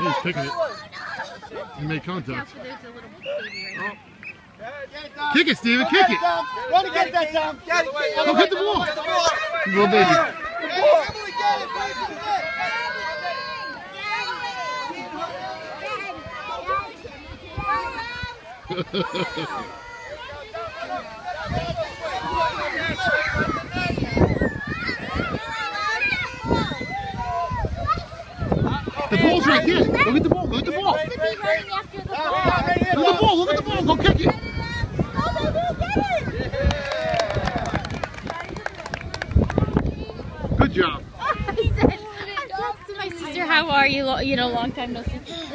He's kicking it. He made contact. Oh. Kick it, Steven. Kick it. Run to get that, Tom. Get it, get it. Go hit the ball. Little baby. Emily, get it. The ball's right there. Look at the ball. Look at the ball. Supposed to be running after the ball. Look at the ball. Look at the ball. Go kick it. Good job. He said, "My sister, how are you? You know, long time no see."